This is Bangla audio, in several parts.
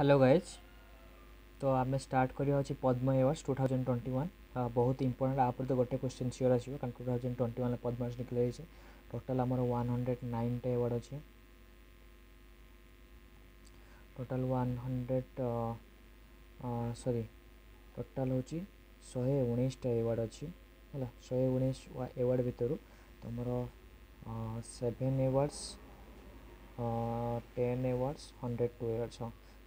হ্যালো গাইজ তো আমি ଷ୍ଟାର୍ଟ କରିବା ହେଉଛି Padma awards two thousand twenty one ବହୁତ ଇମ୍ପୋର୍ଟାଣ୍ଟ ଆପରେ ତ ଗୋଟେ କ୍ୱେଶ୍ଚିନ୍ ସିଓର୍ ଆସିବ କାରଣ ଟୁ ଥାଉଜେଣ୍ଡ ଟ୍ୱେଣ୍ଟି ୱାନ୍ରେ ପଦ୍ମ ଆୱାର୍ଡ୍ସ ନିକଲ ହେଇଛି ଟୋଟାଲ୍ ଆମର ୱାନ୍ ହଣ୍ଡ୍ରେଡ଼ ନାଇନ୍ଟା ଆୱାର୍ଡ୍ ଅଛି total one hundred sorry total ହେଉଛି ଶହେ ଉଣେଇଶଟା ଆୱାର୍ଡ୍ ଅଛି ହେଲା ଶହେ ଉଣେଇଶ ଆୱାର୍ଡ୍ ଭିତରୁ ତୁମର seven awards ten awards hundred two awards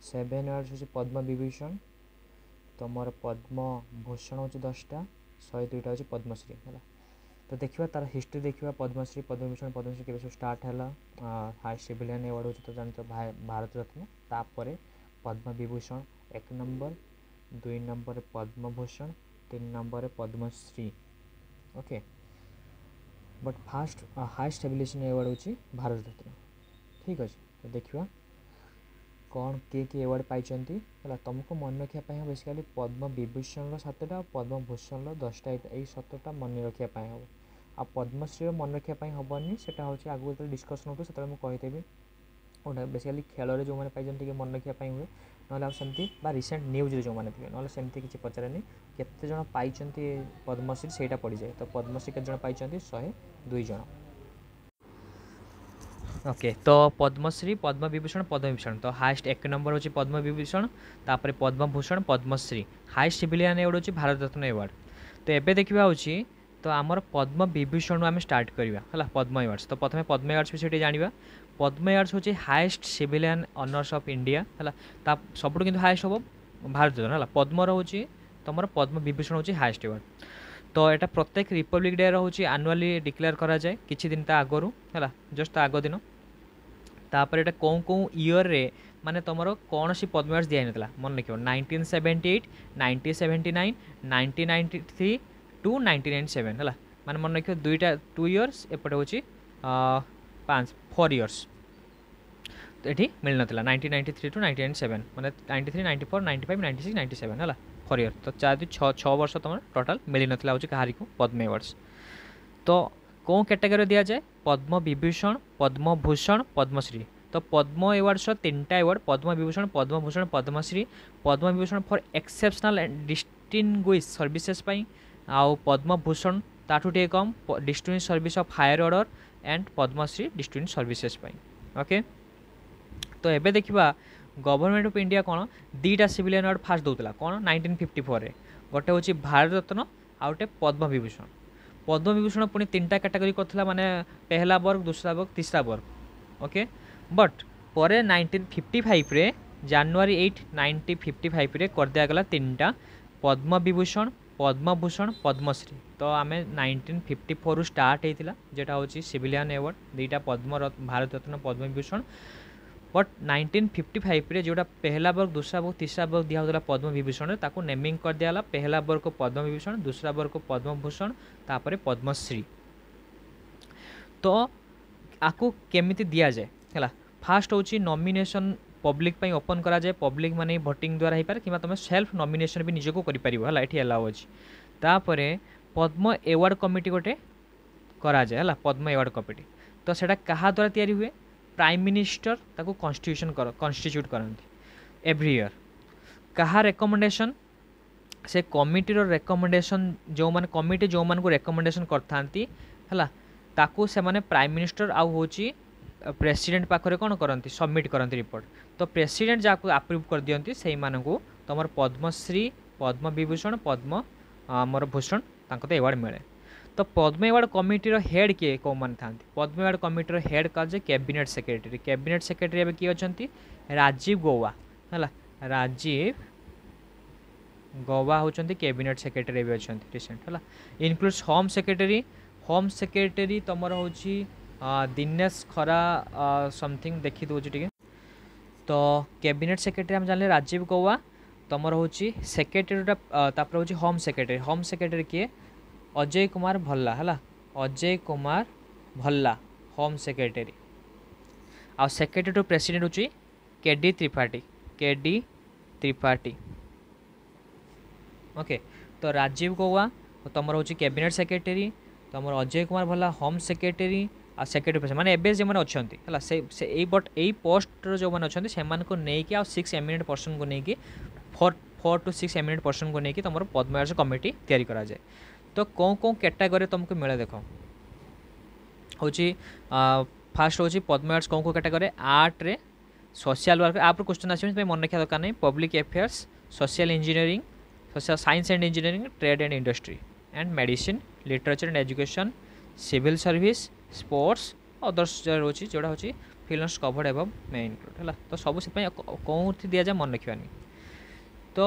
seven awards ହେଉଛି ପଦ୍ମ ବିଭୂଷଣ ତୁମର ପଦ୍ମଭୂଷଣ ହେଉଛି ଦଶଟା ଶହେ ଦୁଇଟା ହେଉଛି ପଦ୍ମଶ୍ରୀ ହେଲା ତ ଦେଖିବା ତାର ହିଷ୍ଟ୍ରି ଦେଖିବା ପଦ୍ମଶ୍ରୀ ପଦ୍ମଭୂଷଣ ପଦ୍ମଶ୍ରୀ କେବେ ସବୁ ଷ୍ଟାର୍ଟ ହେଲା ଫାର୍ଷ୍ଟ ସିଭିଲିଆନ୍ ଆୱାର୍ଡ଼ ହେଉଛି ତ ଜାଣିଛ ଭାରତ ରତ୍ନ ତାପରେ ପଦ୍ମବିଭୂଷଣ ଏକ ନମ୍ବର ଦୁଇ ନମ୍ବରରେ ପଦ୍ମଭୂଷଣ ତିନି ନମ୍ବରରେ Padma Shri okay but first highest stabilisation award ହେଉଛି ଭାରତ ରତ୍ନ ଠିକ୍ ଅଛି ତ ଦେଖିବା କ'ଣ କିଏ କିଏ ଆୱାର୍ଡ଼ ପାଇଛନ୍ତି ହେଲା ତୁମକୁ ମନେ ରଖିବା ପାଇଁ ବେସିକାଲି ପଦ୍ମବିଭୂଷଣର ସାତଟା ଆଉ ପଦ୍ମଭୂଷଣର ଦଶଟା ଏଇ ସାତଟା ମନେ ରଖିବା ପାଇଁ ହେବ ଆଉ ପଦ୍ମଶ୍ରୀର ମନେ ରଖିବା ପାଇଁ ହେବନି ସେଟା ହେଉଛି ଆଗକୁ ଯେତେବେଳେ ଡିସ୍କସନ୍ ହେଉଥିବ ସେତେବେଳେ ମୁଁ କହିଦେବି ଗୋଟେ ବେସିକାଲି ଖେଳରେ ଯେଉଁମାନେ ପାଇଛନ୍ତି ଟିକେ ମନେ ରଖିବା ପାଇଁ ହୁଏ ନହେଲେ ଆଉ ସେମିତି ବା ରିସେଣ୍ଟ ନ୍ୟୁଜ୍ରେ ଯେଉଁମାନେ ଥିବେ ନହେଲେ ସେମିତି କିଛି ପଚାରେନି କେତେ ଜଣ ପାଇଛନ୍ତି ପଦ୍ମଶ୍ରୀ ସେଇଟା ପଡ଼ିଯାଏ ତ ପଦ୍ମଶ୍ରୀ କେତେ ଜଣ ପାଇଛନ୍ତି ଶହେ ଦୁଇ ଜଣ ওকে ତ ପଦ୍ମଶ୍ରୀ ପଦ୍ମବିଭୂଷଣ ପଦ୍ମବିଭୂଷଣ ତ ହାଏଷ୍ଟ ଏକ ନମ୍ବର ହେଉଛି ପଦ୍ମବିଭୂଷଣ ତାପରେ Padma Bhushan Padmashri highest civilian award ହେଉଛି ଭାରତରତ୍ନ ଆୱାର୍ଡ଼ ତ ଏବେ ଦେଖିବା ହେଉଛି ତ ଆମର ପଦ୍ମବିଭୂଷଣରୁ ଆମେ ଷ୍ଟାର୍ଟ କରିବା ହେଲା ପଦ୍ମ ଆୱାର୍ଡ଼ସ୍ ତ ପ୍ରଥମେ ପଦ୍ମ ଆୱାର୍ଡ଼ସ୍ ବିଷୟରେ ଜାଣିବା ପଦ୍ମ ଆୱାର୍ଡ଼ସ୍ ହେଉଛି highest civilian honours of India ହେଲା ତା ସବୁଠୁ କିନ୍ତୁ ହାଏଷ୍ଟ ହେବ ଭାରତରତ୍ନ ହେଲା ପଦ୍ମର ହେଉଛି ତୁମର ପଦ୍ମବିଭୂଷଣ ହେଉଛି ହାଏଷ୍ଟ ଆୱାର୍ଡ଼ ତ ଏଇଟା ପ୍ରତ୍ୟେକ ରିପବ୍ଲିକ୍ ଡେ'ର ହେଉଛି ଆନୁଆଲି ଡିକ୍ଲେୟାର କରାଯାଏ କିଛି ଦିନ ତା ଆଗରୁ ହେଲା ଜଷ୍ଟ ତା ଆଗ ଦିନ ତାପରେ ଏଇଟା କେଉଁ କେଉଁ ଇୟର୍ରେ ମାନେ ତୁମର କୌଣସି ପଦ୍ମ ଆୱାର୍ଡସ୍ ଦିଆଯାଇନଥିଲା ମନେ ରଖିବ nineteen seventy eight nineteen seventy nine nineteen ninety three to ninety nine seven ହେଲା ମାନେ ମନେ ରଖିବ ଦୁଇଟା ଟୁ ଇୟର୍ସ ଏପଟେ ହେଉଛି ପାଞ୍ଚ ଫୋର୍ ଇୟର୍ସ ଏଠି ମିଳିନଥିଲା nineteen ninety three to ninety nine seven ମାନେ ninety three ninety four ninety five ninety six ninety seven ହେଲା करियर तो चार छर्ष तुम टोटाल मिल ना हो को पद्म एवार्डस तो कौ कैटेगरी दि जाए पद्म विभूषण पद्म भूषण पद्मश्री तो पद्म एवार्डस तीन time award Padma Vibhushan Padma Bhushan Padmashri Padma Vibhushan for एक्सेपनाल and distinct services आउ पद्म भूषण ताठूटे कम distinguished service of higher order and Padmashri distinct services okay तो ये देखा ଗଭର୍ଣ୍ଣମେଣ୍ଟ ଅଫ୍ ଇଣ୍ଡିଆ କ'ଣ ଦୁଇଟା ସିଭିଲିଆନ୍ ଆୱାର୍ଡ଼ ଫାଷ୍ଟ ଦେଉଥିଲା କ'ଣ ନାଇଣ୍ଟିନ୍ ଫିଫ୍ଟି ଫୋର୍ରେ ଗୋଟେ ହେଉଛି ଭାରତ ରତ୍ନ ଆଉ ଗୋଟେ ପଦ୍ମବିଭୂଷଣ ପଦ୍ମବିଭୂଷଣ ପୁଣି ତିନିଟା କ୍ୟାଟାଗୋରୀ କରିଥିଲା ମାନେ ପେହଲା ବର୍ଗ ଦୁସରା ବର୍ଗ ତିସରା ବର୍ଗ ଓକେ ବଟ୍ ପରେ ନାଇଣ୍ଟିନ୍ ଫିଫ୍ଟି ଫାଇଭ୍ରେ ଜାନୁଆରୀ ଏଇଟ୍ ନାଇଣ୍ଟିନ୍ ଫିଫ୍ଟି ଫାଇଭ୍ରେ କରିଦିଆଗଲା ତିନିଟା ପଦ୍ମବିଭୂଷଣ পদ্মভূষণ পদ্মশ্রী তো আমি নাইনটিন ফিফটি ফোরু স্টার্ট হয়েছিল যেটা হচ্ছে সিভিলিয়ান এওয়ার্ড দুইটা Padma Bharat Ratna Padma Vibhushan but nineteen fifty ଫାଇଭ୍ରେ ଯେଉଁଟା ପେହଲା ବର୍ଗ ଦୁସରା ବର୍ଗ ତିସରା ବର୍ଗ ଦିଆହେଉଥିଲା ପଦ୍ମବିଭୂଷଣ ତାକୁ ନେମିଂ କରିଦିଆଗଲା ପେହଲା ବର୍ଗକୁ ପଦ୍ମବିଭୂଷଣ ଦୁସରା ବର୍ଗକୁ ପଦ୍ମଭୂଷଣ ତାପରେ ପଦ୍ମଶ୍ରୀ ତ ଆକୁ କେମିତି ଦିଆଯାଏ ହେଲା ଫାଷ୍ଟ ହେଉଛି ନମିନେସନ୍ ପବ୍ଲିକ୍ ପାଇଁ ଓପନ୍ କରାଯାଏ ପବ୍ଲିକ୍ ମାନେ ଭୋଟିଂ ଦ୍ୱାରା ହେଇପାରେ କିମ୍ବା ତୁମେ ସେଲ୍ଫ ନମିନେସନ୍ ବି ନିଜକୁ କରିପାରିବ ହେଲା ଏଠି ଆଲାଉ ଅଛି ତାପରେ ପଦ୍ମ ଆୱାର୍ଡ଼ କମିଟି ଗୋଟେ କରାଯାଏ ହେଲା ପଦ୍ମ ଆୱାର୍ଡ଼ କମିଟି ତ ସେଇଟା କାହା ଦ୍ୱାରା ତିଆରି ହୁଏ ପ୍ରାଇମ୍ ମିନିଷ୍ଟର ତାକୁ କନଷ୍ଟିଟ୍ୟୁସନ୍ କର କନଷ୍ଟିଚ୍ୟୁଟ୍ କରନ୍ତି ଏଭ୍ରି ଇୟର୍ କାହା ରେକମେଣ୍ଡେସନ୍ ସେ କମିଟିର ରେକମେଣ୍ଡେସନ୍ ଯେଉଁମାନେ କମିଟି ଯେଉଁମାନଙ୍କୁ ରେକମେଣ୍ଡେସନ୍ କରିଥାନ୍ତି ହେଲା ତାକୁ ସେମାନେ ପ୍ରାଇମ୍ ମିନିଷ୍ଟର ଆଉ ହେଉଛି ପ୍ରେସିଡେଣ୍ଟ ପାଖରେ କ'ଣ କରନ୍ତି ସବମିଟ୍ କରନ୍ତି ରିପୋର୍ଟ ତ ପ୍ରେସିଡେଣ୍ଟ ଯାହାକୁ ଆପ୍ରୁଭ୍ କରିଦିଅନ୍ତି ସେଇମାନଙ୍କୁ ତୁମର ପଦ୍ମଶ୍ରୀ ପଦ୍ମ ବିଭୂଷଣ ପଦ୍ମ ଆମର ଭୂଷଣ ତାଙ୍କ ତ ଏୱାର୍ଡ଼ ମିଳେ तो पद्मेवाड कमिटर हेड किए कौ मान था पद्मेवाड कमिटर हेड जाए कैबिनेट सेक्रेटरी कैबिनेट सेक्रेटरी किए अच्छा राजीव गोवा है राजीव गौवा हूँ कैबिनेट सेक्रेटरी भी अच्छा रिसेंट है includes home secretary home secretary तुम हूँ दिनेश खरा समथिंग देखी दौर तो कैबिनेट सेक्रेटरी आम जानते राजीव गोवा तुम हूँ secretary home secretary home secretary किए अजय कुमार भल्ला है अजय कुमार भल्ला होम ସେକ୍ରେଟେରୀ ଆଉ ସେକ୍ରେଟେରୀ ଟୁ ପ୍ରେସିଡେଣ୍ଟ ହେଉଛି K D Tripathi K D Tripathi okay तो राजीव गोवा तुम हूँ कैबिनेट सेक्रेटेरी तुम अजय कुमार भल्ला होम सेक्रेटेरी आ सेक्रेटरी प्रेस मैंने जो जो अच्छा है बट यही पोस्टर जो मैंने अच्छा से नहीं आ सिक्स एमिनेट पर्सन को लेकिन four four two six eminent person को लेकिन तुम पद्म कमिटी तैयारी या तो कौन कौन कैटेगरी तुमको मिले देख हूँ फास्ट हूँ पद्म आर्ट्स कौन कौन कैटेगरी आर्ट्रे सोशल वर्क आप क्वेश्चन आसमें मन रखा दरकार नहीं public affairs social engineering social science and engineering trade and industry and medicine literature and education civil service sports others रोचे जोड़ा हूँ फिल्मस कभर्ड एवं मे इनक्लूड है तो सब से कौन दि जाए मन रखानी तो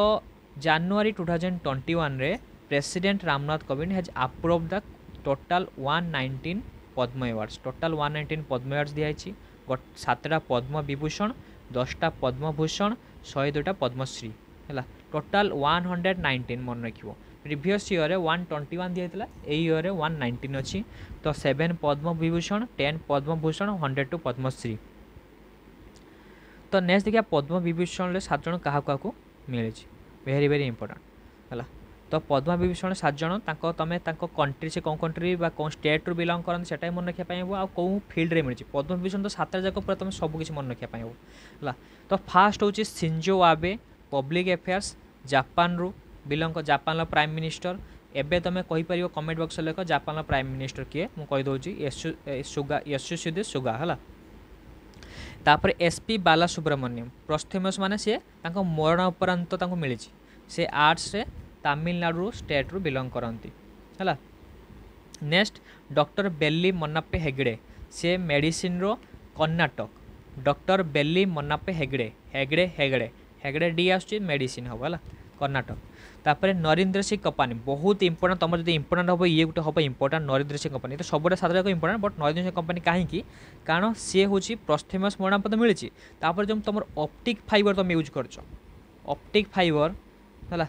ଜାନୁଆରୀ ଟୁ ଥାଉଜେଣ୍ଡ ଟ୍ୱେଣ୍ଟି ୱାନ୍ରେ President Ramnath Kovind has approved the total 119 Padma awards total one nineteen Padma awards দিয়েছি সাতটা পদ্মবিভূষণ দশটা পদ্মভূষণ শহে দুইটা পদ্মশ্রী হ্যাঁ টোটাল ওয়ান হন্ড্রেড নাইনটিন মনে রাখব প্রিভিয়স ইয়রে ওয়ান টোয়েন্টি ওয়ান দিয়ে এই ইয়রে ওয়ান নাইনটিন অছি তো seven Padma Vibhushan ten Padma Bhushan hundred two Padma Shri তো নেক্সট দেখা পদ্মবিভূষণের সাতজন কাহা কাহু মিলেছি ভেরি ভেরি ইম্পর্টাট হ্যাঁ ତ ପଦ୍ମା ବିଭୂଷଣ ସାତ ଜଣ ତାଙ୍କ ତୁମେ ତାଙ୍କ କଣ୍ଟ୍ରି ସେ କେଉଁ କଣ୍ଟ୍ରି ବା କେଉଁ ଷ୍ଟେଟ୍ରୁ ବିଲଙ୍ଗ କରନ୍ତି ସେଟା ବି ମନେ ରଖିବା ପାଇଁ ହେବ ଆଉ କେଉଁ ଫିଲ୍ଡରେ ମିଳିଛି ପଦ୍ମ ବିଭୂଷଣ ତ ସାତଟା ଯାକ ପୁରା ତୁମେ ସବୁକିଛି ମନେ ରଖିବା ପାଇଁ ହେବ ହେଲା ତ ଫାର୍ଷ୍ଟ ହେଉଛି ସିଞ୍ଜୋ ଆବେ ପବ୍ଲିକ୍ ଆଫେୟାର୍ସ ଜାପାନରୁ ବିଲଙ୍ଗ ଜାପାନର ପ୍ରାଇମ୍ ମିନିଷ୍ଟର ଏବେ ତୁମେ କହିପାରିବ କମେଣ୍ଟ ବକ୍ସରେ ଲେଖ ଜାପାନର ପ୍ରାଇମ୍ ମିନିଷ୍ଟର କିଏ ମୁଁ କହିଦେଉଛି ସୁଗା ୟଶୁସିଦି ସୁଗା ହେଲା ତାପରେ ଏସ୍ ପି ବାଲା ସୁବ୍ରମଣ୍ୟମ୍ ମାନେ ସିଏ ତାଙ୍କ ମରଣ ଉପରାନ୍ତ ତାଙ୍କୁ ମିଳିଛି ସେ ଆର୍ଟସରେ ତାମିଲନାଡ଼ୁ ଷ୍ଟେଟ୍ରୁ ବିଲଙ୍ଗ କରନ୍ତି ହେଲା ନେକ୍ସଟ ଡକ୍ଟର ବେଲି ମନାପେ ହେଗଡ଼େ ସେ ମେଡ଼ିସିନର କର୍ଣ୍ଣାଟକ ଡକ୍ଟର ବେଲି ମନାପେ ହେଗଡ଼େ ହେଗଡ଼େ ହେଗଡ଼େ ହେଗଡ଼େ ଡି ଆସୁଛି ମେଡ଼ିସିନ ହେବ ହେଲା କର୍ଣ୍ଣାଟକ ତାପରେ ନରେନ୍ଦ୍ର ସିଂ କମ୍ପାନୀ ବହୁତ ଇମ୍ପୋର୍ଟାଣ୍ଟ ତୁମର ଯଦି ଇମ୍ପୋର୍ଟାଣ୍ଟ ହେବ ଇଏ ଗୋଟେ ହେବ ଇମ୍ପୋର୍ଟାଣ୍ଟ ନରେନ୍ଦ୍ର ସିଂ କମ୍ପାନୀ ତ ସବୁଟା ସାଧାରଣ ଇମ୍ପୋର୍ଟାଣ୍ଟ ବଟ୍ ନରେନ୍ଦ୍ର ସିଂ କମ୍ପାନୀ କାହିଁକି କାରଣ ସିଏ ହେଉଛି ପ୍ରଥମେ ସ୍ମରଣ ପଦ ମିଳିଛି ତାପରେ ଯେଉଁ ତୁମର ଅପ୍ଟିକ୍ ଫାଇବର ତୁମେ ୟୁଜ୍ କରୁଛ ଅପ୍ଟିକ୍ ଫାଇବର ହେଲା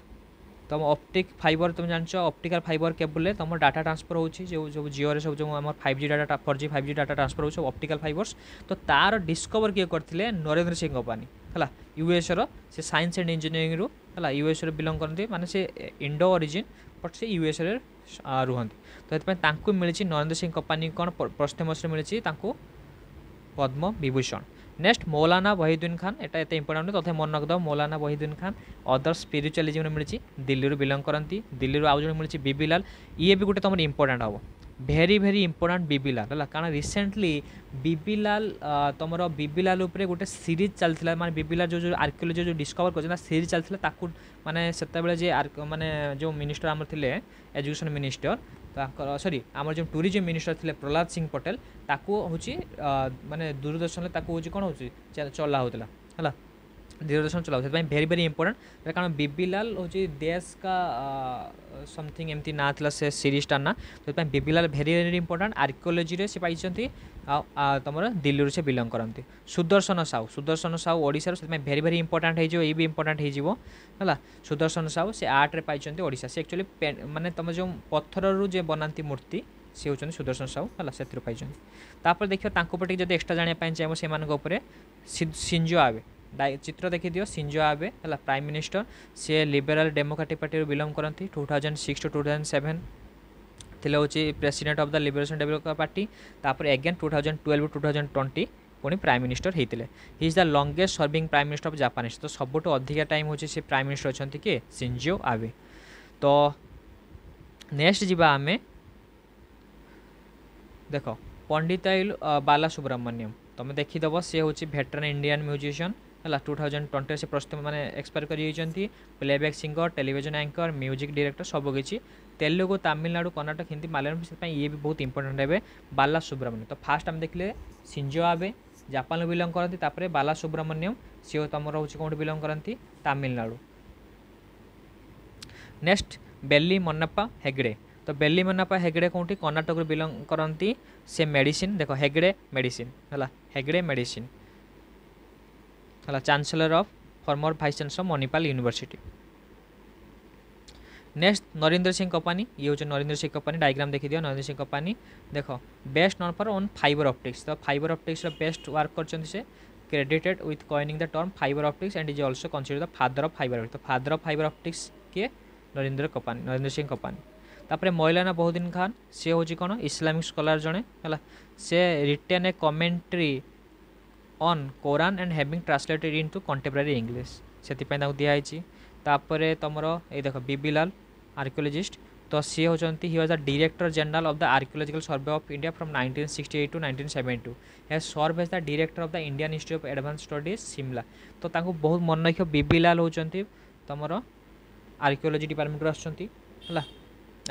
तुम ऑप्टिक फाइबर तुम जान ऑप्टिकल फाइबर केबुल तुम डाटा ट्रांसफर हो जो जो जिओर सब जो आम five G data four G five G data transfer हो सब ऑप्टिकल फाइबर्स तो तार डिस्कवर किए करते नरेन्द्र सिंह अंबानी है यूएसर से सैंस एंड इंजिनियरिंग रू है यूएसर बिलंग करते मानते से इंडो ओरिजिन बट से यूएसर रुहନ୍ତି ତ ଏଥିପାଇଁ ତାଙ୍କୁ ମିଳିଛି ନରେନ୍ଦ୍ର ସିଂ କମ୍ପାନୀ କ'ଣ ପ୍ରଶ୍ନମସରେ ମିଳିଛି ତାଙ୍କୁ ପଦ୍ମ ବିଭୂଷଣ নেক্সট মৌলানা বহিদুদ্দিন খান এটা এত ইম্পর্টাট তথা মনে রাখিদেব মৌলানা বহিদুদ্দিন খান অদর স্পিরিচুয়ালিজম মিছে দিল্লি বিলং করতে দিল্লি আউ জন মিছে বিবিলাল ইয়ে বি গোটে তোমার ইম্পর্টাট হব ভেরি ভেরি ইম্পর্টাট বিবিলাল হল কারণ রিসেন্টলি বিবিলাল তোমার বিবিলাল উপরে গোটে সিরিজ চালিলা মানে বিবিলাল যে আর্কিওলোজি যে ডিসকভর করছেন সিরিজ চালিলা তাকে মানে সেতবে যে মানে যে মিনিষ্টর আমার লে এজুকেশন মিনিষ্টর ତାଙ୍କର ସରି ଆମର ଯେଉଁ ଟୁରିଜିମ୍ ମିନିଷ୍ଟର ଥିଲେ ପ୍ରହଲାଦ ସିଂ ପଟେଲ ତାକୁ ହେଉଛି ମାନେ ଦୂରଦର୍ଶନରେ ତାକୁ ହେଉଛି କ'ଣ ହେଉଛି ଚଲା ହେଉଥିଲା ହେଲା रिजोल्यूशन चलाओ से भेरी भेरी इंपोर्टाट कारण बिबिलाल हूँ देश का समथिंग एमती ना था से सीरीजटार ना तो बिबिलाल भेरी भेरी इंपोर्टाट आर्कोलोजी से पाई तुम दिल्ली से बिलंग करती सुदर्शन साहू सुदर्शन साहू ओडार से भेरी भेरी इंपोर्टाट हो ये भी इंपोर्टाट होगा सुदर्शन साहू से आर्ट्रे पाई ओडा से एक्चुअली मानते तुम जो पथर रु बनाती मूर्ति সে হচ্ছেন সুদর্শন সাউ হল সে পাই তাপরে দেখ তাঁর যদি এক্সট্রা জাঁয়া চাইব সে সিঞ্জো আবে চিত্র দেখিদিও সিঞ্জো আবে হল প্রাইম মিনিষ্টর সি লিবেরাল ডেমোক্রাটিক পার্টি বিলং করতে two thousand six two two thousand seven ଥିଲେ ହେଉଛି president of the liberation development party ତାପରେ again two thousand twelve two thousand twenty ପୁଣି ପ୍ରାଇମ୍ ମିନିଷ୍ଟର ହେଇଥିଲେ he is the longest serving prime minister of Japan ତ ସବୁଠୁ ଅଧିକା ଟାଇମ୍ ହେଉଛି ସେ ପ୍ରାଇମ୍ ମିନିଷ୍ଟର ଅଛନ୍ତି କିଏ ସିଞ୍ଜିଓ ଆବେ ତ ନେକ୍ସଟ ଯିବା ଆମେ ଦେଖ ପଣ୍ଡିତାଇଲ ବାଲା ସୁବ୍ରମଣ୍ୟମ୍ ତୁମେ ଦେଖିଦେବ ସେ ହେଉଛି ଭେଟରାନ୍ ଇଣ୍ଡିଆନ୍ ମ୍ୟୁଜିସିଆନ୍ ହେଲା ଟୁ ଥାଉଜେଣ୍ଡ ଟ୍ୱେଣ୍ଟିରେ ସେ ପ୍ରସ୍ତୁତ ମାନେ ଏକ୍ସପାୟାର କରିଯାଇଛନ୍ତି playback singer television anchor music director ସବୁକିଛି ତେଲୁଗୁ ତାମିଲନାଡ଼ୁ କର୍ଣ୍ଣାଟକ ହିନ୍ଦୀ ମାଲୟାଲମ ସେଥିପାଇଁ ଇଏ ବି ବହୁତ ଇମ୍ପୋର୍ଟାଣ୍ଟ ହେବେ ବାଲା ସୁବ୍ରମଣ୍ୟମ୍ ତ ଫାଷ୍ଟ ଆମେ ଦେଖିଲେ ସିଞ୍ଜୋ ଆବେ ଜାପାନରୁ ବିଲଙ୍ଗ କରନ୍ତି ତାପରେ ବାଲା ସୁବ୍ରମଣ୍ୟମ ସିଏ ତମର ହେଉଛି କେଉଁଠି ବିଲଙ୍ଗ କରନ୍ତି ତାମିଲନାଡ଼ୁ ନେକ୍ସଟ ବେଲି ମନ୍ନାପା ହେଗଡ଼େ ତ ବେଲି ମନ୍ନାପା ହେଗଡ଼େ କେଉଁଠି କର୍ଣ୍ଣାଟକରୁ ବିଲଙ୍ଗ କରନ୍ତି ସେ ମେଡ଼ିସିନ୍ ଦେଖ ହେଗଡ଼େ ମେଡ଼ିସିନ୍ ହେଲା ହେଗଡ଼େ ମେଡ଼ିସିନ୍ হল chancellor of former vice chancellor Manipal university next Narendra Singh Kapany ইয়ে হচ্ছে নরেন্দ্র সিং কোম্পানি ডায়গ্রাম দেখি দিও নরেন্দ্র সিং কোম্পানি দেখো best known for on fibre optics তো ফাইবর অপটিক্সর বেস্ট ওয়ার্ক করছেন সে credited with coining the term fibre optics and is also consider the father of fibre optics তো ফাদর অফ ফাইবর অপটিক্স কে নরেন্দ্র কোম্পানি নরেন্দ্র সিং কোম্পানি তাপরে মৌলানা বহুদিন খান সে হচ্ছে কোণ ইসলামিক স্কলার জনে হল সে written a commentary on Quran and having translated into contemporary English ସେଥିପାଇଁ ତାଙ୍କୁ ଦିଆହେଇଛି ତାପରେ ତୁମର ଏଇ ଦେଖ ବିବିଲାଲ ଆର୍କିଓଲୋଜିଷ୍ଟ ତ ସିଏ ହେଉଛନ୍ତି he was the director general of the archaeological survey of India from nineteen sixty eight to nineteen seven two ଏହା serve as the director of the Indian institute of advance studies Shimla ତ ତାଙ୍କୁ ବହୁତ ମନେ ରଖିବ ବିବିଲାଲ ହେଉଛନ୍ତି ତୁମର ଆର୍କିଓଲୋଜି ଡିପାର୍ଟମେଣ୍ଟରୁ ଆସୁଛନ୍ତି ହେଲା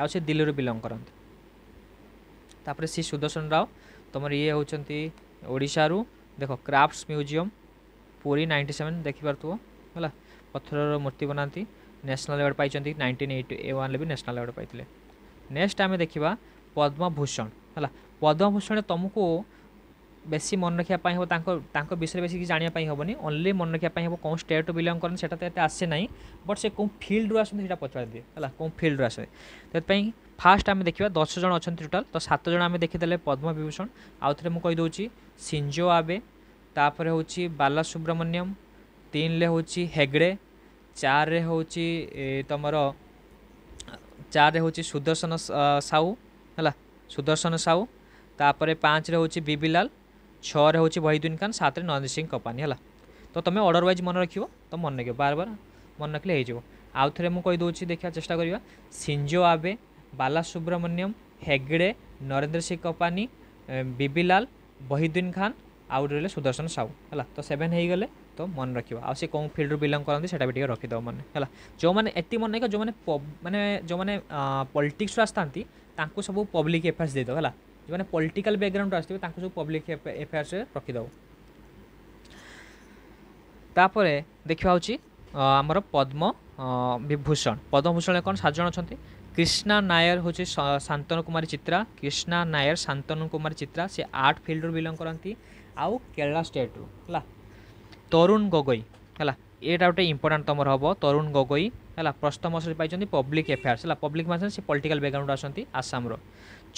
ଆଉ ସେ ଦିଲ୍ଲୀରୁ ବିଲଙ୍ଗ କରନ୍ତି ତାପରେ ସି ସୁଦର୍ଶନ ରାଓ ତୁମର ଇଏ ହେଉଛନ୍ତି ଓଡ଼ିଶାରୁ ଦେଖ crafts museum Puri ninety seven ଦେଖିପାରୁଥିବ ହେଲା ପଥରର ମୂର୍ତ୍ତି ବନାନ୍ତି ନ୍ୟାସନାଲ୍ ଆୱାର୍ଡ଼ ପାଇଛନ୍ତି ନାଇଣ୍ଟିନ୍ ଏଇଟି ଏ ୱାନ୍ରେ ବି ନ୍ୟାସନାଲ୍ ଆୱାର୍ଡ଼ ପାଇଥିଲେ ନେକ୍ସଟ ଆମେ ଦେଖିବା ପଦ୍ମଭୂଷଣ ହେଲା ପଦ୍ମଭୂଷଣ ତୁମକୁ ବେଶୀ ମନେ ରଖିବା ପାଇଁ ହେବ ତାଙ୍କ ତାଙ୍କ ବିଷୟରେ ବେଶୀ କିଛି ଜାଣିବା ପାଇଁ ହେବନି ଓନ୍ଲି ମନେ ରଖିବା ପାଇଁ ହେବ କେଉଁ ଷ୍ଟେଟ୍ରୁ ବିଲଙ୍ଗ କରନ୍ତି ସେଟା ତ ଏତେ ଆସେ ନାହିଁ ବଟ୍ ସେ କେଉଁ ଫିଲ୍ଡରୁ ଆସନ୍ତି ସେଇଟା ପଚାରି ଦିଏ ହେଲା କେଉଁ ଫିଲ୍ଡରୁ ଆସନ୍ତି ସେଥିପାଇଁ ফার্স্ট আমি দেখিবা দশ জন অনেক টোটাল তো সাত জন আমি দেখিদেলে পদ্মবিভূষণ আউথরে মু কইদেছি সিঞ্জো আবে তাপরে হচ্ছে বালা সুব্রমণ্যম তিনরে হচ্ছে হেগড়ে চারে হচ্ছে তোমার চারে হচ্ছে সুদর্শন সাউ হল সুদর্শন সাউ তাপরে পাঁচরে হচ্ছে বিবিলাল ছরে হচ্ছে বহিদুদ্দিন খান সাতরে নরেন্দ্র সিং কপানি হল তো তুমি অর্ডর ওয়াইজ মনে রাখব তো মনে রাখব বারবার মনে রাখলে হয়ে যাব আউথরে মু কইদেছি দেখা চেষ্টা করা সিঞ্জো আবে ବାଲାସୁବ୍ରମଣ୍ୟମ ହେଗଡ଼େ ନରେନ୍ଦ୍ର ସିଂ କପାନୀ ବିବିଲାଲ ବହିଦୁନ ଖାନ ଆଉ ରହିଲେ ସୁଦର୍ଶନ ସାହୁ ହେଲା ତ ସେଭେନ୍ ହେଇଗଲେ ତ ମନେ ରଖିବ ଆଉ ସେ କେଉଁ ଫିଲ୍ଡରୁ ବିଲଙ୍ଗ କରନ୍ତି ସେଇଟା ବି ଟିକେ ରଖିଦେବ ମନେ ହେଲା ଯେଉଁମାନେ ଏତିକି ମନେ ରଖିବ ଯେଉଁମାନେ ମାନେ ଯେଉଁମାନେ ପଲିଟିକ୍ସରୁ ଆସିଥାନ୍ତି ତାଙ୍କୁ ସବୁ ପବ୍ଲିକ୍ ଆଫେୟାର୍ସ ଦେଇଦେବ ହେଲା ଯେଉଁମାନେ ପଲିଟିକାଲ୍ ବ୍ୟାକ୍ଗ୍ରାଉଣ୍ଡରୁ ଆସିଥିବେ ତାଙ୍କୁ ସବୁ ପବ୍ଲିକ୍ ଆଫେୟାର୍ସରେ ରଖିଦେବ ତାପରେ ଦେଖିବା ହେଉଛି ଆମର ପଦ୍ମ ବିଭୂଷଣ ପଦ୍ମଭୂଷଣ କ'ଣ ସାତ ଜଣ ଅଛନ୍ତି কৃষ্ণা নায়ার হচ্ছে শান্তনু কুমারী চিত্রা কৃষ্ণা নায়ার শান্তনু কুমারী চিত্রা সে আর্ট ফিল্ডর বিলং করতে আউ কেরলা স্টেট্রু হল তরুণ গগৈ হল এটা গোটে ইম্পর্টাট তোমার হব তরুণ গগৈ হল প্রথম অবসর পাই পব্লিক এফেয়ার্স হল পব্লিক মানে সে পলিটিকাল ব্যাকগ্রাউন্ড আসতে আসামর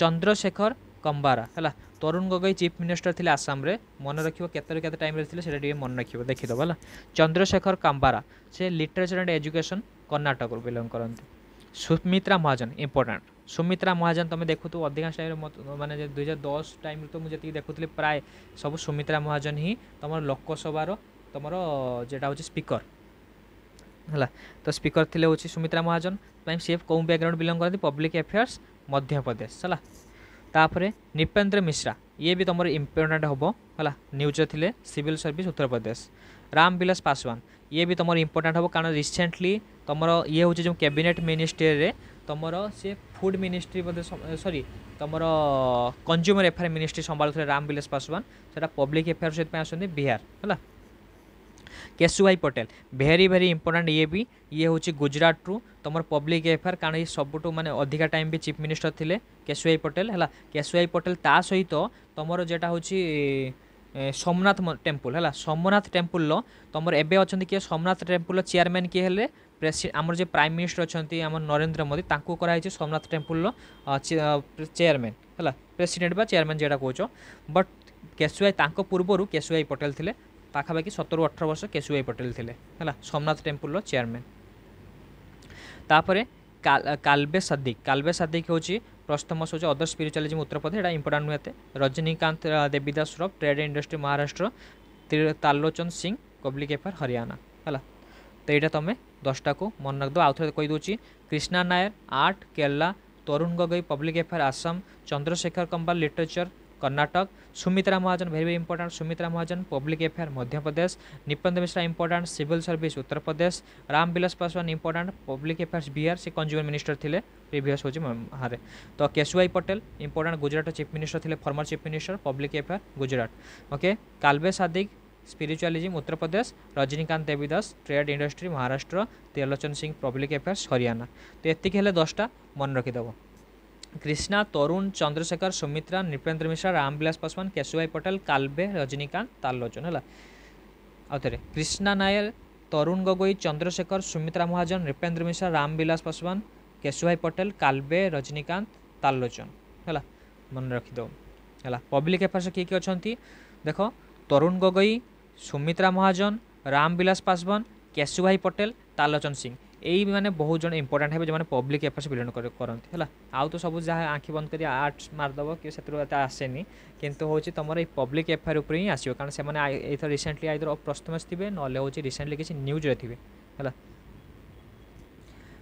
চন্দ্রশেখর কম্বারা হল তরুণ গগৈ চিফ মিনিষ্টর লে আসামে মনে রাখব কেতর কেতে টাইমে লে সেটা টিকি মনে রাখব দেখিদেব হল চন্দ্রশেখর কাম্বারা সে লিটরেচর আন্ড এজুকেশন কর্ণাটকর বিলং করতে सुमित्रा महाजन इम्पोर्टान्ट ସୁମିତ୍ରା ମହାଜନ ତୁମେ ଦେଖୁଥିବ ଅଧିକାଂଶ ଟାଇମ୍ରେ ମାନେ ଦୁଇ ହଜାର ଦଶ ଟାଇମ୍ରୁ ତ ମୁଁ ଯେତିକି ଦେଖୁଥିଲି ପ୍ରାୟ ସବୁ ସୁମିତ୍ରା ମହାଜନ ହିଁ ତୁମର ଲୋକସଭାର ତୁମର ଯେଉଁଟା ହେଉଛି ସ୍ପିକର ହେଲା ତ ସ୍ପିକର ଥିଲେ ହେଉଛି ସୁମିତ୍ରା ମହାଜନ ପାଇଁ ସିଏ କେଉଁ ବ୍ୟାକ୍ଗ୍ରାଉଣ୍ଡ ବିଲଙ୍ଗ କରନ୍ତି ପବ୍ଲିକ୍ ଆଫେୟାର୍ସ ମଧ୍ୟପ୍ରଦେଶ ହେଲା ତାପରେ ନିପେନ୍ଦ୍ର ମିଶ୍ରା ଇଏ ବି ତୁମର ଇମ୍ପୋର୍ଟାଣ୍ଟ ହେବ ହେଲା ନ୍ୟୁଜ୍ରେ ଥିଲେ ସିଭିଲ୍ ସର୍ଭିସ୍ ଉତ୍ତରପ୍ରଦେଶ ରାମବିଳାସ ପାଶୱାନ ଇଏ ବି ତୁମର ଇମ୍ପୋର୍ଟାଣ୍ଟ ହେବ କାରଣ ରିସେଣ୍ଟଲି ତୁମର ଇଏ ହେଉଛି ଯେଉଁ କ୍ୟାବିନେଟ୍ ମିନିଷ୍ଟ୍ରିରେ ତୁମର ସେ ଫୁଡ଼୍ ମିନିଷ୍ଟ୍ରି ବୋଧେ ସରି ତୁମର କଞ୍ଜ୍ୟୁମର ଏଫେୟାର ମିନିଷ୍ଟ୍ରି ସମ୍ଭାଳୁଥିଲେ ରାମବିଳାସ ପାଶୱାନ ସେଇଟା ପବ୍ଲିକ୍ ଏଫେୟାର ସେଥିପାଇଁ ଆସୁଛନ୍ତି ବିହାର ହେଲା Keshubhai Patel very very important ଇଏ ବି ଇଏ ହେଉଛି ଗୁଜରାଟରୁ ତୁମର ପବ୍ଲିକ୍ ଏଫେୟାର କାରଣ ଇଏ ସବୁଠୁ ମାନେ ଅଧିକା ଟାଇମ୍ ବି ଚିଫ୍ ମିନିଷ୍ଟର ଥିଲେ କେଶୁଭାଇ ପଟେଲ ହେଲା କେଶୁଭାଇ ପଟେଲ ତା ସହିତ ତୁମର ଯେଉଁଟା ହେଉଛି ସୋମନାଥ ଟେମ୍ପୁଲ ହେଲା ସୋମନାଥ ଟେମ୍ପୁଲର ତୁମର ଏବେ ଅଛନ୍ତି କିଏ ସୋମନାଥ ଟେମ୍ପୁଲର ଚେୟାରମ୍ୟାନ୍ କିଏ ହେଲେ ପ୍ରେସି ଆମର ଯିଏ ପ୍ରାଇମ୍ ମିନିଷ୍ଟର ଅଛନ୍ତି ଆମର ନରେନ୍ଦ୍ର ମୋଦି ତାଙ୍କୁ କରାହେଇଛି ସୋମନାଥ ଟେମ୍ପୁଲର ଚେୟାରମ୍ୟାନ୍ ହେଲା ପ୍ରେସିଡେଣ୍ଟ ବା ଚେୟାରମ୍ୟାନ୍ ଯେଉଁଟା କହୁଛ ବଟ୍ କେଶୁଆଇ ତାଙ୍କ ପୂର୍ବରୁ କେଶୁଆଇ ପଟେଲ ଥିଲେ ପାଖାପାଖି ସତରୁ ଅଠର ବର୍ଷ କେଶୁଆଇ ପଟେଲ ଥିଲେ ହେଲା ସୋମନାଥ ଟେମ୍ପୁଲର ଚେୟାରମ୍ୟାନ୍ ତାପରେ କାଲବେ ସାଦିକ କାଲବେ ସାଦିକ ହେଉଛି প্রথম সোজা অদর স্পিরিচুয়ালিজম উত্তরপ্রদেশ এটা ইম্পর্টান্ট নুহেতে রজনীকান্ত দেবীদাস শ্রফ ট্রেড ইন্ডস্ট্রি মহারাষ্ট্র তাল্লোচন সিং কবলি কেফার হরিয়ানা হল তো এইটা তুমি দশটাকে মনে রাখদ আউথরে কইদি Krishna Nair art Kerala Tarun Gogoi public affair Assam Chandrashekhar Kambara literature Karnataka Sumitra Mahajan very very important Sumitra Mahajan public affair Madhya Pradesh Pradesh निपंद Mishra important civil service Uttar Pradesh Ram Vilas Paswan important public affairs Bihar से कंज्यूमर मिनिस्टर थे प्रिवियस हो हाँ तो Keshubhai Patel important Gujarat chief minister थे former chief minister public affair Gujarat okay Kalbe Sadiq spiritualism Uttar Pradesh Rajinikanth Devidas trade industry Maharashtra Trilochan Singh public affairs Haryana तो ये दसटा मन रखीदेव কৃষ্ণা তরুণ চন্দ্রশেখর সুমিত্রা নৃপেন্দ্র মিশ্রা রামবিলাস পাসୱାନ କେଶୁଭାଇ ପଟେଲ କାଲବେ ରଜନୀକାନ୍ତ ତାଲଲୋଚନ ହେଲା ଆଉଥରେ କ୍ରିଷ୍ଣା ନାୟର ତରୁଣ ଗୋଗୋଇ ଚନ୍ଦ୍ରଶେଖର ସୁମିତ୍ରା ମହାଜନ ନୃପେନ୍ଦ୍ର ମିଶ୍ରା ରାମବିଲାସ ପାସୱାନ କେଶୁଭାଇ ପଟେଲ କାଲବେ ରଜନୀକାନ୍ତ ତାଲଲୋଚନ ହେଲା ମନେ ରଖିଦେବ ହେଲା ପବ୍ଲିକ୍ ଆଫେୟାର୍ସ କିଏ କିଏ ଅଛନ୍ତି ଦେଖ ତରୁଣ ଗୋଗୋଇ ସୁମିତ୍ରା ମହାଜନ ରାମବିଲାସ ପାସୱାନ କେଶୁଭାଇ ପଟେଲ ତାଲଲୋଚନ ସିଂ ଏଇ ମାନେ ବହୁତ ଜଣ ଇମ୍ପୋର୍ଟାଣ୍ଟ ହେବେ ଯେଉଁମାନେ ପବ୍ଲିକ୍ ଏଫର୍ଟସ୍ ବିଲଣ୍ଡ କରନ୍ତି ହେଲା ଆଉ ତ ସବୁ ଯାହା ଆଖି ବନ୍ଦ କରି ଆର୍ଟସ୍ ମାରିଦେବ କି ସେଥିରୁ ଏତେ ଆସେନି କିନ୍ତୁ ହେଉଛି ତୁମର ଏଇ ପବ୍ଲିକ୍ ଏଫଆଇଆର୍ ଉପରେ ହିଁ ଆସିବ କାରଣ ସେମାନେ ଏଇଥର ରିସେଣ୍ଟଲି ଆଇଦର ପ୍ରସ୍ତମସ୍ ଥିବେ ନହେଲେ ହେଉଛି ରିସେଣ୍ଟଲି କିଛି ନ୍ୟୁଜ୍ରେ ଥିବେ ହେଲା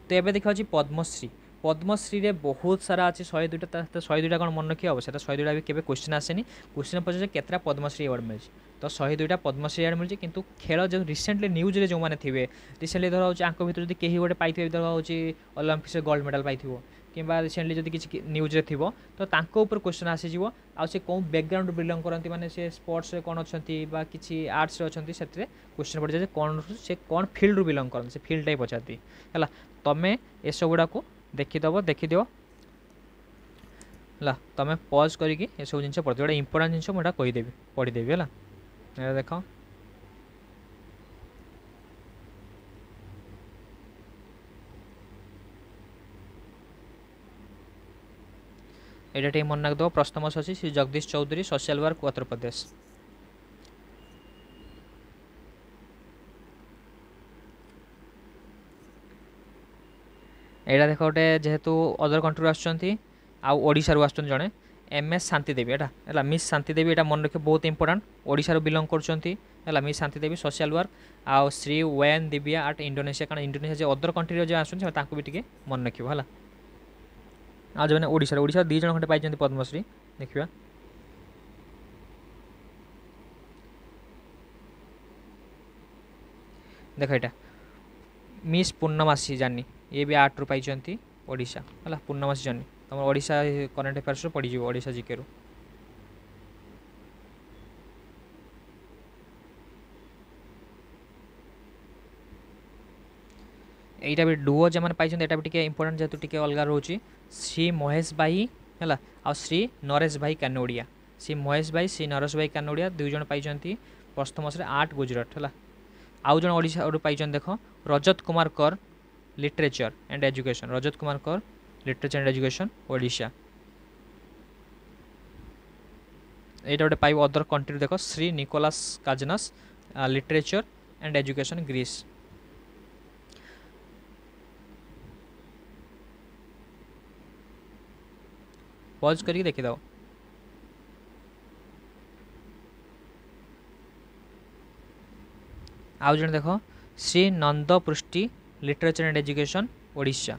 ତ ଏବେ ଦେଖାଯାଉଛି ପଦ୍ମଶ୍ରୀ ପଦ୍ମଶ୍ରୀରେ ବହୁତ ସାରା ଅଛି ଶହେ ଦୁଇଟା ତା ଶହେ ଦୁଇଟା କ'ଣ ମନେ ରଖିବ ସେଟା ଶହେ ଦୁଇଟା ବି କେବେ କ୍ୱେଶ୍ଚିନ୍ ଆସେନି କ୍ୱେଶ୍ଚିନ୍ ପଚାରୁଛି କେତେଟା ପଦ୍ମଶ୍ରୀ ଆୱାର୍ଡ଼ ମିଳିଛି ତ ଶହେ ଦୁଇଟା ପଦ୍ମଶ୍ରୀ ଆୱାର୍ଡ଼ ମିଳିଛି କିନ୍ତୁ ଖେଳ ଯେଉଁ ରିସେଣ୍ଟଲି ନ୍ୟୁଜ୍ରେ ଯେଉଁମାନେ ଥିବେ ରିସେଣ୍ଟଲି ଧର ହେଉଛି ଆଙ୍କ ଭିତରୁ ଯଦି କେହି ଗୋଟେ ପାଇଥିବେ ଧର ହେଉଛି ଅଲମ୍ପିକ୍ସରେ ଗୋଲ୍ଡ ମେଡ଼ାଲ୍ ପାଇଥିବ କିମ୍ବା ରିସେଣ୍ଟଲି ଯଦି କିଛି ନ୍ୟୁଜ୍ରେ ଥିବ ତ ତାଙ୍କ ଉପରେ କ୍ୱେଶ୍ଚନ୍ ଆସିଯିବ ଆଉ ସେ କେଉଁ ବ୍ୟାକ୍ଗ୍ରାଉଣ୍ଡ ବିଲଙ୍ଗ କରନ୍ତି ମାନେ ସେ ସ୍ପୋର୍ଟସ୍ରେ କ'ଣ ଅଛନ୍ତି ବା କିଛି ଆର୍ଟ୍ସରେ ଅଛନ୍ତି ସେଥିରେ କ୍ୱେଶ୍ଚନ୍ ପଡ଼ିଯାଏ ଯେ କ'ଣ ସେ କ'ଣ ଫିଲ୍ଡରୁ ବିଲଙ୍ଗ କରନ୍ତି ସେ ଫିଲ୍ଡଟା ହିଁ ପଚାରନ୍ତି ହେଲା ତମେ ଏସବୁଗୁଡ଼ାକୁ ଦେଖିଦେବ ଦେଖିଦିଅ ହେଲା ତୁମେ ପଜ୍ କରିକି ଏସବୁ ଜିନିଷ ପଢ଼ିଦିଅ ଗୋଟେ ଇମ୍ପୋର୍ଟାଣ୍ଟ ଜିନିଷ ମୁଁ ଏଇଟା କହିଦେବି ପଢ଼ିଦେବି ହେଲା ଏଇଟା ଦେଖ ଏଇଟା ଟିକେ ମନେ ରଖିଦେବ ପ୍ରଶ୍ନମସ ଅଛି ଶ୍ରୀ ଜଗଦୀଶ ଚୌଧୁରୀ ସୋସିଆଲ ୱାର୍କ ଉତ୍ତରପ୍ରଦେଶ ଏଇଟା ଦେଖ ଗୋଟେ ଯେହେତୁ ଅଦର କଣ୍ଟ୍ରିରୁ ଆସୁଛନ୍ତି ଆଉ ଓଡ଼ିଶାରୁ ଆସୁଛନ୍ତି ଜଣେ ଏମ୍ ଏସ୍ ଶାନ୍ତିଦେବୀ ଏଇଟା ହେଲା ମିସ୍ ଶାନ୍ତିଦେବୀ ଏଇଟା ମନେ ରଖିବ ବହୁତ ଇମ୍ପୋର୍ଟାଣ୍ଟ ଓଡ଼ିଶାରୁ ବିଲଙ୍ଗ କରୁଛନ୍ତି ହେଲା ମିସ୍ ଶାନ୍ତିଦେବୀ ସୋସିଆଲ ୱାର୍କ ଆଉ Shri Wayan Dibia art Indonesia କାରଣ ଇଣ୍ଡୋନେସିଆ ଯେ ଅଦର କଣ୍ଟ୍ରିର ଯେଉଁ ଆସୁଛନ୍ତି ତାଙ୍କୁ ବି ଟିକେ ମନେ ରଖିବ ହେଲା ଆଉ ଯେଉଁମାନେ ଓଡ଼ିଶାରେ ଓଡ଼ିଶା ଦୁଇ ଜଣ ଖଣ୍ଡେ ପାଇଛନ୍ତି ପଦ୍ମଶ୍ରୀ ଦେଖିବା ଦେଖ ଏଇଟା ମିସ୍ ପୂର୍ଣ୍ଣମାସୀ ଜାନି ଇଏ ବି ଆର୍ଟରୁ ପାଇଛନ୍ତି ଓଡ଼ିଶା ହେଲା ପୂର୍ଣ୍ଣମାସ ଜହ୍ନି ତୁମର ଓଡ଼ିଶା କରେଣ୍ଟ ଆଫେୟାର୍ସରୁ ପଡ଼ିଯିବ ଓଡ଼ିଶା ଜିକେରୁ ଏଇଟା ବି ଡୁଅ ଯେଉଁମାନେ ପାଇଛନ୍ତି ଏଇଟା ବି ଟିକେ ଇମ୍ପୋର୍ଟାଣ୍ଟ ଯେହେତୁ ଟିକେ ଅଲଗା ରହୁଛି ଶ୍ରୀ ମହେଶ ଭାଇ ହେଲା ଆଉ ଶ୍ରୀ ନରେଶ ଭାଇ କାନୋଡ଼ିଆ ଶ୍ରୀ ମହେଶ ଭାଇ ଶ୍ରୀ ନରେଶ ଭାଇ କାନୋଡ଼ିଆ ଦୁଇ ଜଣ ପାଇଛନ୍ତି ପ୍ରଥମ ମାସରେ ଆଠ ଗୁଜୁରାଟ ହେଲା ଆଉ ଜଣେ ଓଡ଼ିଶାରୁ ପାଇଛନ୍ତି ଦେଖ ରଜତ କୁମାର କର literature and education rajat kumar kaur literature and education odisha এটা গোটে পাইব অদর কন্ট্রি দেখ Shri Nicolas Kazanas literature and education Greece pause করি দেখে দাও আউ জন দেখ Shri Nanda Prusty literature and education odisha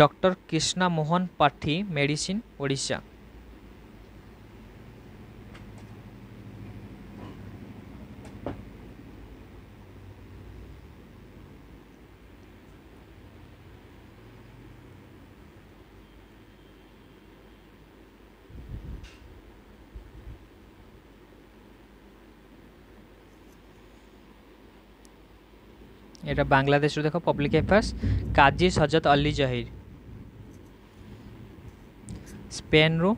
doctor Krishna Mohan Pathi medicine Odisha এটা বাংলাদেশରୁ ଦେଖ ପବ୍ଲିକ୍ ଆଫେୟାର୍ସ କାଜି ସଜତ ଅଲି ଜହିର ସ୍ପେନ୍ରୁ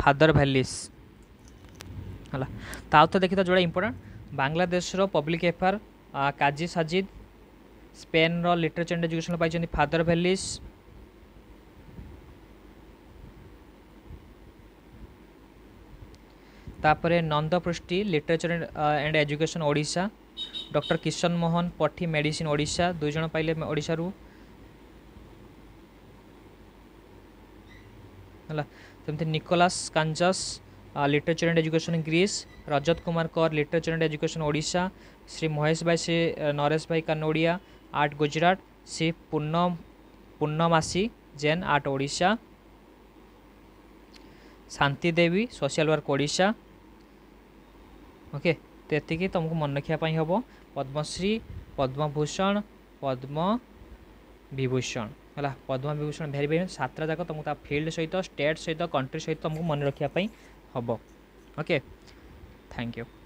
ଫାଦର ଭ୍ୟାଲିସ୍ ହେଲା ତା ତ ଦେଖିଥା ଯେଉଁଟା ଇମ୍ପୋର୍ଟାଣ୍ଟ ବାଂଲାଦେଶର ପବ୍ଲିକ୍ ଆଫେୟାର୍ କାଜି ସାଜିଦ ସ୍ପେନ୍ର ଲିଟରେଚର୍ ଆଣ୍ଡ ଏଜୁକେସନ୍ ପାଇଛନ୍ତି ଫାଦର ଭ୍ୟାଲିସ୍ ତାପରେ Nanda Prusty literature and education Odisha doctor Kishan Mohan Pathi medicine Odisha दुईज पाइले ओडार Nicholas कांजस literature and education Greece Rajat Kumar Kar literature and education Odisha Shri Mahesh भाई श्री नरेश भाई कानोड़िया आर्ट गुजरात श्री पूनम पूर्णमासी जेन art Odisha Shanti Devi social work Odisha okay तो ये तुमको मन रखापी हम পদ্মশ্রী পদ্মভূষণ পদ্ম বিভূষণ ହେଲା ପଦ୍ମବିଭୂଷଣ ଭେରି ଭେରି ସାତଟା ଯାକ ତୁମକୁ ତା ଫିଲ୍ଡ ସହିତ ଷ୍ଟେଟ୍ ସହିତ କଣ୍ଟ୍ରି ସହିତ ତୁମକୁ ମନେ ରଖିବା ପାଇଁ ହେବ ଓକେ ଥ୍ୟାଙ୍କ ୟୁ